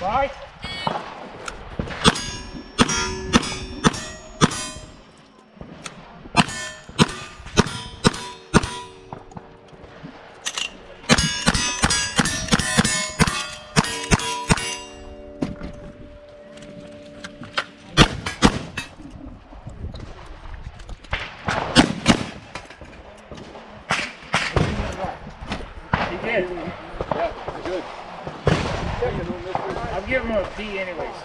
Right? Yeah, good. I'll give him a P anyways.